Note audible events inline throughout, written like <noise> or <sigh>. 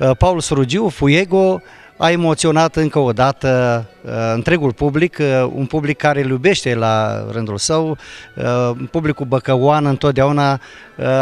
E, Paul srudził u jego a emoționat încă o dată uh, întregul public, uh, un public care îl iubește la rândul său, uh, publicul băcăuan întotdeauna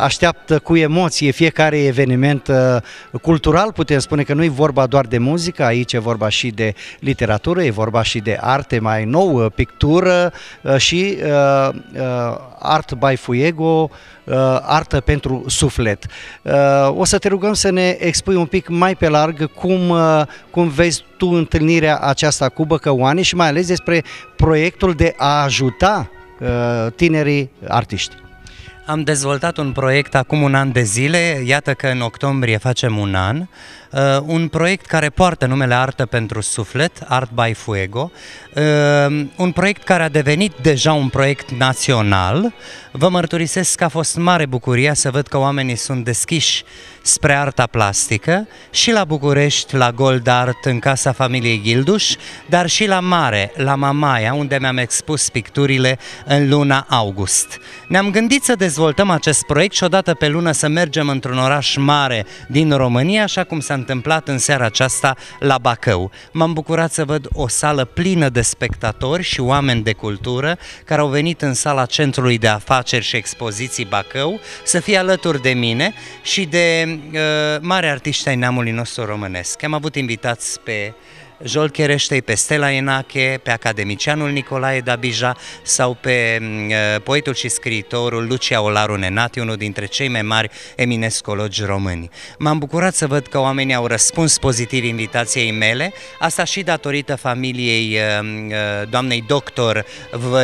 așteaptă cu emoție fiecare eveniment cultural, putem spune că nu e vorba doar de muzică, aici e vorba și de literatură, e vorba și de arte mai nou, pictură și art by Fuego, artă pentru suflet. O să te rugăm să ne expui un pic mai pe larg cum, cum vezi tu întâlnirea aceasta cu Băcăoane și mai ales despre proiectul de a ajuta tinerii artiști. Am dezvoltat un proiect acum un an de zile, iată că în octombrie facem un an, uh, un proiect care poartă numele Artă pentru Suflet, Art by Fuego, uh, un proiect care a devenit deja un proiect național. Vă mărturisesc că a fost mare bucuria să văd că oamenii sunt deschiși spre arta plastică și la București, la Gold Art, în casa familiei Gilduș, dar și la Mare, la Mamaia, unde mi-am expus picturile în luna august. Ne-am gândit să dezvoltăm acest proiect și odată pe lună să mergem într-un oraș mare din România, așa cum s-a întâmplat în seara aceasta la Bacău. M-am bucurat să văd o sală plină de spectatori și oameni de cultură care au venit în sala Centrului de Afaceri și Expoziții Bacău să fie alături de mine și de uh, mari artiști ai neamului nostru românesc. Am avut invitați pe Jol Chereștei, pe Stella Enache, pe academicianul Nicolae Dabija sau pe uh, poetul și scriitorul Lucia Olaru Nenati, unul dintre cei mai mari eminescologi români. M-am bucurat să văd că oamenii au răspuns pozitiv invitației mele, asta și datorită familiei uh, uh, doamnei doctor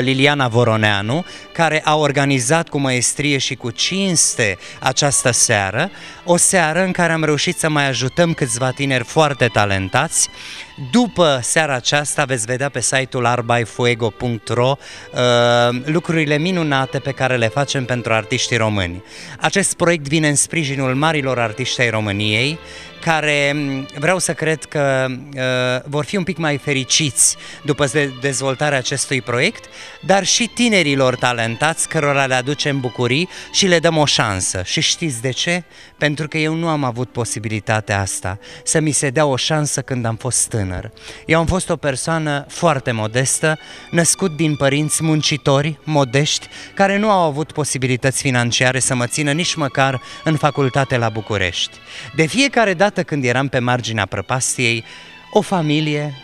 Liliana Voroneanu, care a organizat cu maestrie și cu cinste această seară, o seară în care am reușit să mai ajutăm câțiva tineri foarte talentați. După seara aceasta veți vedea pe site-ul arbyfuego.ro uh, lucrurile minunate pe care le facem pentru artiștii români. Acest proiect vine în sprijinul marilor artiști ai României, care mm, vreau să cred că uh, vor fi un pic mai fericiți după dezvoltarea acestui proiect, dar și tinerilor talentați cărora le aducem bucurii și le dăm o șansă. Și știți de ce? Pentru că eu nu am avut posibilitatea asta, să mi se dea o șansă când am fost tânăr. Eu am fost o persoană foarte modestă, născut din părinți muncitori, modești, care nu au avut posibilități financiare să mă țină nici măcar în facultate la București. De fiecare dată odată când eram pe marginea prăpastiei, o familie,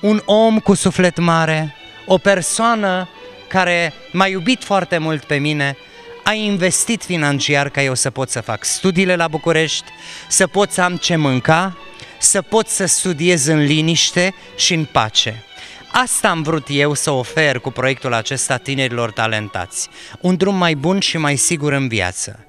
un om cu suflet mare, o persoană care m-a iubit foarte mult pe mine, a investit financiar ca eu să pot să fac studiile la București, să pot să am ce mânca, să pot să studiez în liniște și în pace. Asta am vrut eu să ofer cu proiectul acesta tinerilor talentați. Un drum mai bun și mai sigur în viață.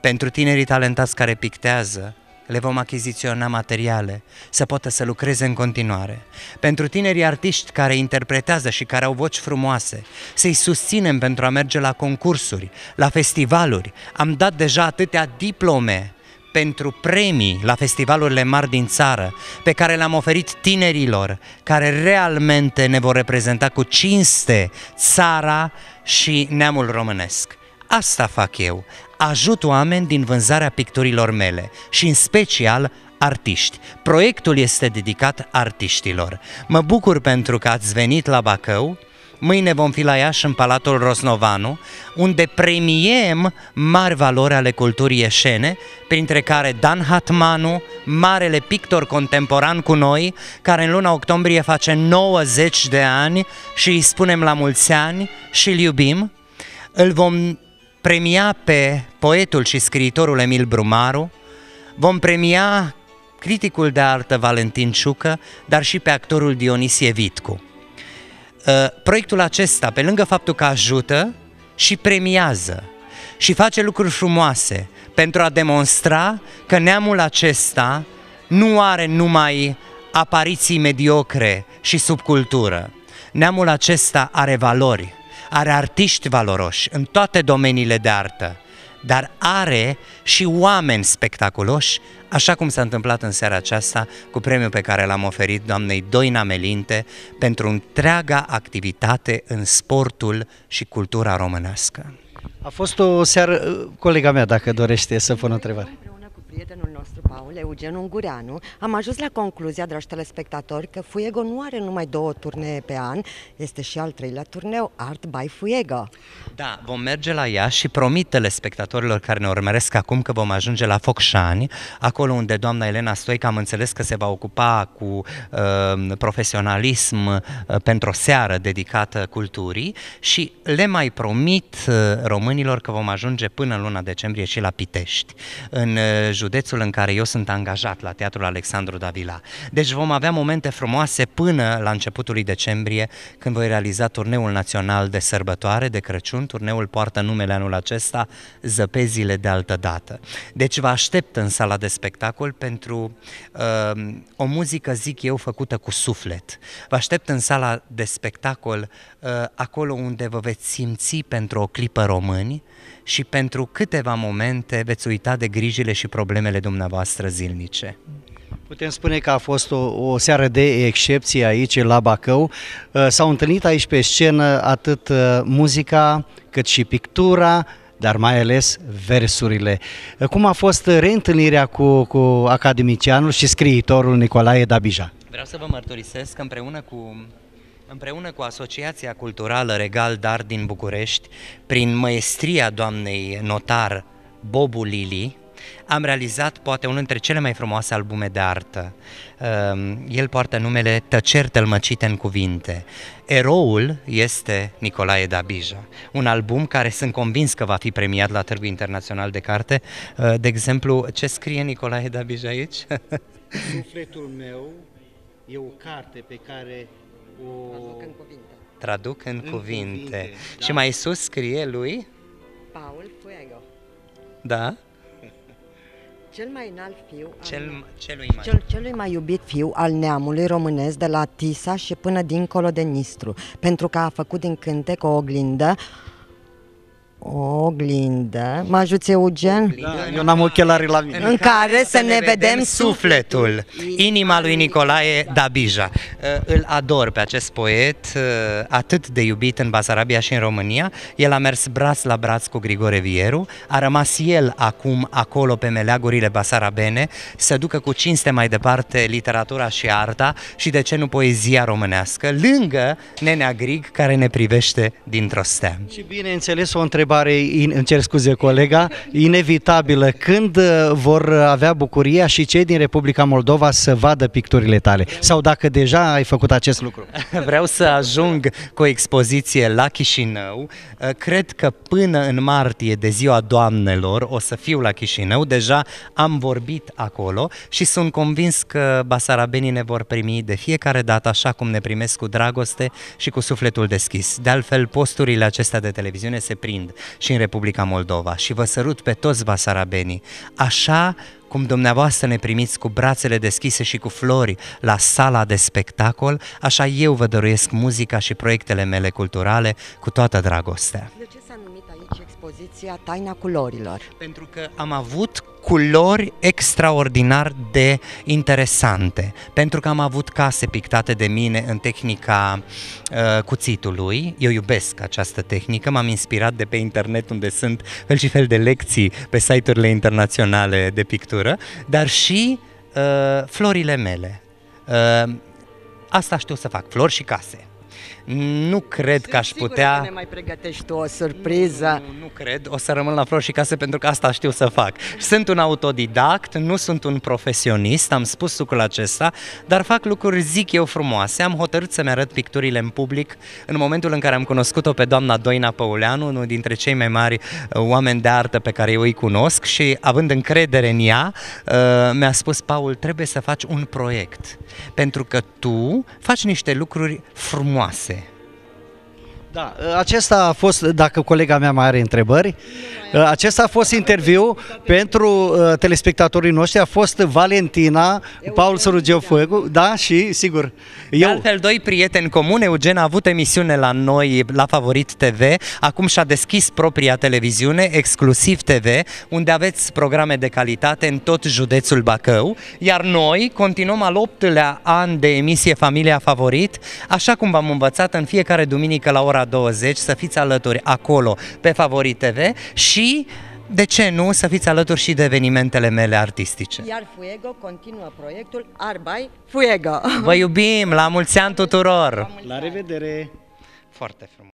Pentru tinerii talentați care pictează, le vom achiziționa materiale, să poată să lucreze în continuare. Pentru tinerii artiști care interpretează și care au voci frumoase, să-i susținem pentru a merge la concursuri, la festivaluri. Am dat deja atâtea diplome pentru premii la festivalurile mari din țară, pe care le-am oferit tinerilor, care realmente ne vor reprezenta cu cinste țara și neamul românesc. Asta fac eu, ajut oameni din vânzarea picturilor mele și în special artiști. Proiectul este dedicat artiștilor. Mă bucur pentru că ați venit la Bacău, Mâine vom fi la Iași în Palatul Rosnovanu, unde premiem mari valori ale culturii eșene, printre care Dan Hatmanu, marele pictor contemporan cu noi, care în luna octombrie face 90 de ani și îi spunem la mulți ani și îl iubim. Îl vom premia pe poetul și scriitorul Emil Brumaru, vom premia criticul de artă Valentin Ciucă, dar și pe actorul Dionisie Vitcu. Uh, proiectul acesta, pe lângă faptul că ajută și premiază și face lucruri frumoase pentru a demonstra că neamul acesta nu are numai apariții mediocre și subcultură. Neamul acesta are valori, are artiști valoroși în toate domeniile de artă, dar are și oameni spectaculoși, așa cum s-a întâmplat în seara aceasta cu premiul pe care l-am oferit doamnei Doina Melinte pentru întreaga activitate în sportul și cultura românească. A fost o seară, colega mea dacă dorește să pună o întrebare. Împreună cu prietenul nostru Paul Eugen Ungureanu, am ajuns la concluzia, dragi telespectatori, că Fuego nu are numai două turnee pe an, este și al treilea turneu, Art by Fuego. Da, vom merge la ea și promit telespectatorilor care ne urmăresc acum că vom ajunge la Focșani, acolo unde doamna Elena Stoica am înțeles că se va ocupa cu uh, profesionalism uh, pentru o seară dedicată culturii și le mai promit uh, românilor că vom ajunge până în luna decembrie și la Pitești, în uh, județul în care eu sunt angajat la Teatrul Alexandru Davila. Deci vom avea momente frumoase până la începutul lui decembrie, când voi realiza turneul național de sărbătoare de Crăciun. Turneul poartă numele anul acesta Zăpezile de altă dată. Deci vă aștept în sala de spectacol pentru uh, o muzică, zic eu, făcută cu suflet. Vă aștept în sala de spectacol uh, acolo unde vă veți simți pentru o clipă români, și pentru câteva momente veți uita de grijile și problemele dumneavoastră zilnice. Putem spune că a fost o, o seară de excepție aici la Bacău. Uh, s-au întâlnit aici pe scenă atât uh, muzica cât și pictura, dar mai ales versurile. Uh, cum a fost reîntâlnirea cu, cu academicianul și scriitorul Nicolae Dabija? Vreau să vă mărturisesc că împreună cu Împreună cu Asociația Culturală Regal Dar din București, prin măestria doamnei notar Bobu Lili, am realizat poate unul dintre cele mai frumoase albume de artă. Ehm, el poartă numele Tăceri tălmăcite în cuvinte. Eroul este Nicolae Dabija, un album care sunt convins că va fi premiat la Târgu Internațional de Carte. Ehm, de exemplu, ce scrie Nicolae Dabija aici? <laughs> Sufletul meu e o carte pe care o... Traduc în cuvinte. Traduc în, În cuvinte. cuvinte, da. Și mai sus scrie lui? Paul Fuego, Da? Cel mai înalt fiu al Cel, celui mai... Cel, celui mai iubit fiu al neamului românesc de la Tisa și până dincolo de Nistru, pentru că a făcut din cântec o oglindă o oglindă, mă ajuți Eugen? Da, eu n-am ochelari la mine. În care să ne vedem sufletul, inima lui Nicolae Dabija. Uh, Îl ador pe acest poet, uh, atât de iubit în Basarabia și în România. El a mers braț la braț cu Grigore Vieru, a rămas el acum acolo pe meleagurile basarabene, să ducă cu cinste mai departe literatura și arta și de ce nu poezia românească, lângă Nenea Grig care ne privește dintr-o stea. Și bineînțeles o întrebare, in, îmi cer scuze colega, inevitabilă. Când uh, vor avea bucuria și cei din Republica Moldova să vadă picturile tale? Sau dacă deja ai făcut acest lucru? <laughs> Vreau să ajung cu o expoziție la Chișinău. Uh, Cred că până în martie de ziua doamnelor o să fiu la Chișinău. Deja am vorbit acolo și sunt convins că basarabenii ne vor primi de fiecare dată așa cum ne primesc cu dragoste și cu sufletul deschis. De altfel, posturile acestea de televiziune se prind și în Republica Moldova și vă sărut pe toți basarabenii. Așa cum dumneavoastră ne primiți cu brațele deschise și cu flori la sala de spectacol, așa eu vă dăruiesc muzica și proiectele mele culturale cu toată dragostea. De ce s-a numit aici expoziția Taina Culorilor? Pentru că am avut culori extraordinar de interesante, pentru că am avut case pictate de mine în tehnica uh, cuțitului. Eu iubesc această tehnică, m-am inspirat de pe internet unde sunt fel și fel de lecții pe site-urile internaționale de pictură, dar și uh, florile mele. Uh, asta știu să fac, flori și case. Nu cred că aș Sigur putea... că ne mai pregătești tu o surpriză. Nu, nu cred, o să rămân la flori și case pentru că asta știu să fac. Sunt un autodidact, nu sunt un profesionist, am spus lucrul acesta, dar fac lucruri, zic eu, frumoase. Am hotărât să-mi arăt picturile în public în momentul în care am cunoscut-o pe doamna Doina Păuleanu, unul dintre cei mai mari uh, oameni de artă pe care eu îi cunosc și având încredere în ea, uh, mi-a spus, Paul, trebuie să faci un proiect, pentru că tu faci niște lucruri frumoase. Moacir. Da, acesta a fost, dacă colega mea mai are întrebări, acesta a fost interviu pentru uh, telespectatorii noștri, a fost Valentina, Paul Sărugeu Fuegu, da, și sigur, De eu, altfel, doi prieteni comuni, Eugen a avut emisiune la noi, la Favorit TV, acum și-a deschis propria televiziune, Exclusiv TV, unde aveți programe de calitate în tot județul Bacău, iar noi continuăm al optulea an de emisie Familia Favorit, așa cum v-am învățat în fiecare duminică la ora 20 să fiți alături acolo pe Favorit TV și de ce nu, să fiți alături și de evenimentele mele artistice. Iar Fuego continuă proiectul Arbai Fuego. Vă iubim, la mulți ani tuturor! La revedere! Foarte frumos!